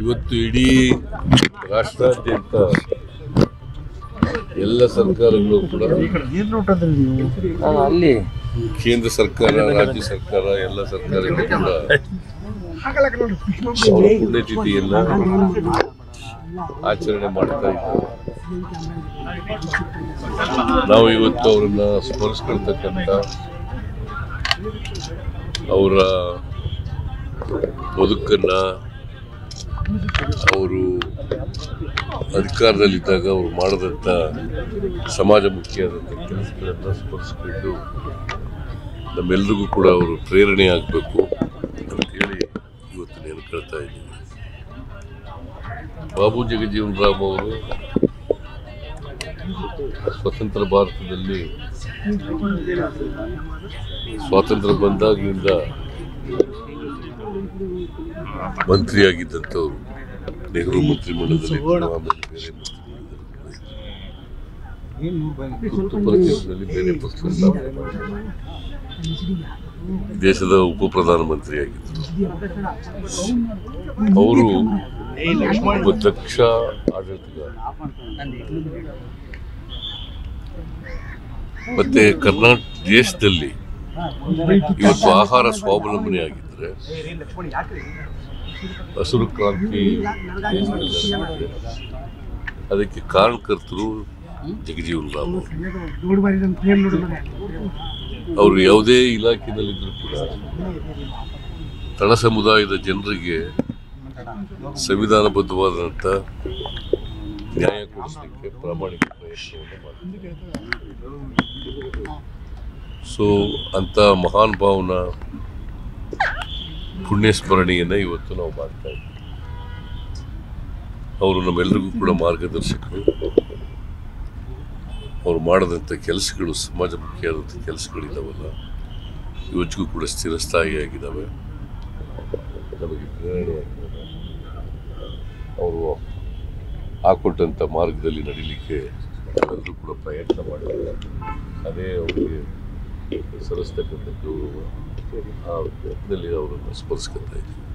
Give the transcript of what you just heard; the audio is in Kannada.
ಇವತ್ತು ಇಡೀ ರಾಷ್ಟ್ರಾದ್ಯಂತ ಎಲ್ಲ ಸರ್ಕಾರಗಳು ಕೂಡ ಅಲ್ಲಿ. ಕೇಂದ್ರ ಸರ್ಕಾರ ರಾಜ್ಯ ಸರ್ಕಾರ ಎಲ್ಲ ಸರ್ಕಾರಗಳು ಕೂಡ ಅವರ ಪುಣ್ಯತಿಥಿಯನ್ನ ಆಚರಣೆ ಮಾಡ್ತಾ ಇದ್ದಾರೆ. ನಾವು ಇವತ್ತು ಅವರನ್ನ ಸ್ಮರಿಸ್ಕೊಳ್ತಕ್ಕಂಥ ಅವರ ಬದುಕನ್ನ ಅವರು ಅಧಿಕಾರದಲ್ಲಿದ್ದಾಗ ಅವರು ಮಾಡಿದಂಥ ಸಮಾಜಮುಖಿಯಾದಂಥ ಕೆಲಸಗಳನ್ನು ಸ್ಮರಿಸ್ಕೊಂಡು ನಮ್ಮೆಲ್ರಿಗೂ ಕೂಡ ಅವರು ಪ್ರೇರಣೆ ಆಗಬೇಕು ಅಂತೇಳಿ ಇವತ್ತು ನೇನು ಕೇಳ್ತಾ ಇದ್ದೀನಿ. ಬಾಬು ಜಗಜೀವನ್ ರಾಮ್ ಅವರು ಸ್ವತಂತ್ರ ಭಾರತದಲ್ಲಿ ಸ್ವಾತಂತ್ರ್ಯ ಬಂದಾಗಿನಿಂದ ಮಂತ್ರಿಯಾಗಿದ್ದಂಥವ್ರು ನೆಹರು ಮಂತ್ರಿಮಂಡಲದಲ್ಲಿ ಬೇರೆ ಮಂತ್ರಿಮಂಡಲದಲ್ಲಿ ದೇಶದ ಉಪ ಪ್ರಧಾನಮಂತ್ರಿಯಾಗಿದ್ದರು. ಅವರು ಒಬ್ಬ ದಕ್ಷ ಆಡಳಿತಗಾರ ಮತ್ತೆ ಕರ್ನಾಟಕ ದೇಶದಲ್ಲಿ ಇವತ್ತು ಆಹಾರ ಸ್ವಾವಲಂಬನೆಯಾಗಿದ್ದರೆ ಹಸಿರು ಕ್ರಾಂತಿ ಅದಕ್ಕೆ ಕಾರಣಕರ್ತರು ಜಗಜೀವನ್ ರಾಮ್ ಅವರು. ಯಾವುದೇ ಇಲಾಖೆಯಲ್ಲಿದ್ದರೂ ಕೂಡ ತಳ ಸಮುದಾಯದ ಜನರಿಗೆ ಸಂವಿಧಾನಬದ್ಧವಾದಂಥ ನ್ಯಾಯ ಕೊಡಿಸಲಿಕ್ಕೆ ಪ್ರಾಮಾಣಿಕ ಪ್ರಯತ್ನವನ್ನು ಮಾಡಿದ್ದಾರೆ ಸೊ, ಅಂಥ ಮಹಾನ್ ಭಾವನ ಪುಣ್ಯ ಸ್ಮರಣೆಯನ್ನು ಇವತ್ತು ನಾವು ಮಾಡ್ತಾ ಇದ್ದೀವಿ ಅವರು ನಮ್ಮೆಲ್ಲರಿಗೂ ಕೂಡ ಮಾರ್ಗದರ್ಶಕರು. ಅವರು ಮಾಡಿದಂಥ ಕೆಲಸಗಳು ಸಮಾಜಮುಖಿಯಾದಂಥ ಕೆಲಸಗಳಿದ್ದಾವಲ್ಲ ಇವತ್ತಿಗೂ ಕೂಡ ಸ್ಥಿರಸ್ಥಾಯಿಯಾಗಿದ್ದಾವೆ ನಮಗೆ ಅವರು ಹಾಕೊಟ್ಟಂಥ ಮಾರ್ಗದಲ್ಲಿ ನಡೀಲಿಕ್ಕೆ ಎಲ್ಲರೂ ಕೂಡ ಪ್ರಯತ್ನ ಮಾಡಿದ್ದಾರೆ. ಅದೇ ಅವರಿಗೆ ಸಲ್ಲಿಸ್ತಕ್ಕಂಥ ಗೌರವ ಆ ನಿಟ್ಟಿನಲ್ಲಿ ಅವರನ್ನು ಸ್ಮರಿಸ್ಕೊತಾ ಇದ್ದೀವಿ